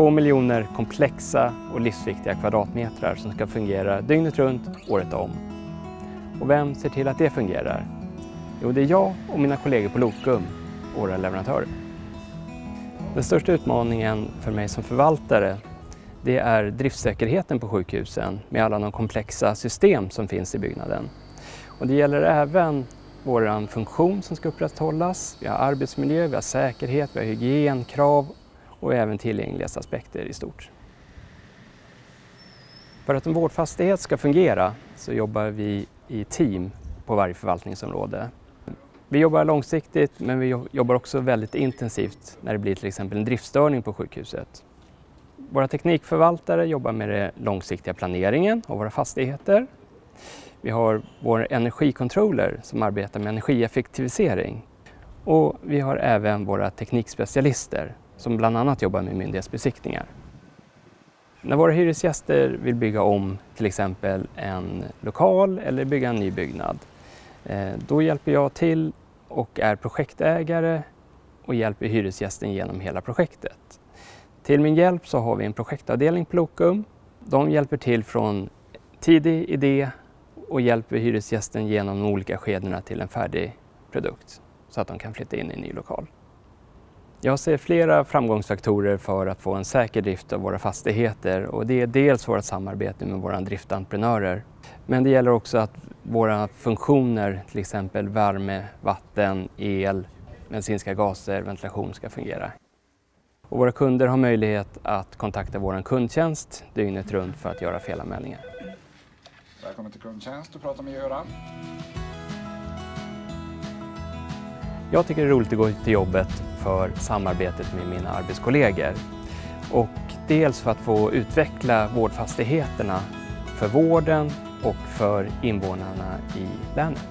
Två miljoner komplexa och livsviktiga kvadratmetrar som ska fungera dygnet runt, året om. Och vem ser till att det fungerar? Jo, det är jag och mina kollegor på Lokum, våra leverantörer. Den största utmaningen för mig som förvaltare det är driftsäkerheten på sjukhusen med alla de komplexa system som finns i byggnaden. Och det gäller även vår funktion som ska upprätthållas. Vi har arbetsmiljö, vi har säkerhet, vi har hygienkrav och även tillgänglighetsaspekter i stort. För att en vårdfastighet ska fungera så jobbar vi i team på varje förvaltningsområde. Vi jobbar långsiktigt men vi jobbar också väldigt intensivt när det blir till exempel en driftstörning på sjukhuset. Våra teknikförvaltare jobbar med den långsiktiga planeringen av våra fastigheter. Vi har vår energicontroller som arbetar med energieffektivisering. Och vi har även våra teknikspecialister som bland annat jobbar med myndighetsbesiktningar. När våra hyresgäster vill bygga om till exempel en lokal eller bygga en ny byggnad, eh, då hjälper jag till och är projektägare och hjälper hyresgästen genom hela projektet. Till min hjälp så har vi en projektavdelning på Lokum. De hjälper till från tidig idé och hjälper hyresgästen genom de olika skedena till en färdig produkt så att de kan flytta in i en ny lokal. Jag ser flera framgångsfaktorer för att få en säker drift av våra fastigheter och det är dels vårt samarbete med våra driftentreprenörer men det gäller också att våra funktioner, till exempel värme, vatten, el, bensinska gaser, ventilation ska fungera. Och våra kunder har möjlighet att kontakta vår kundtjänst dygnet runt för att göra felanmälningar. Välkommen till kundtjänst, du pratar med Göran. Jag tycker det är roligt att gå till jobbet för samarbetet med mina arbetskollegor. Och dels för att få utveckla vårdfastigheterna för vården och för invånarna i länet.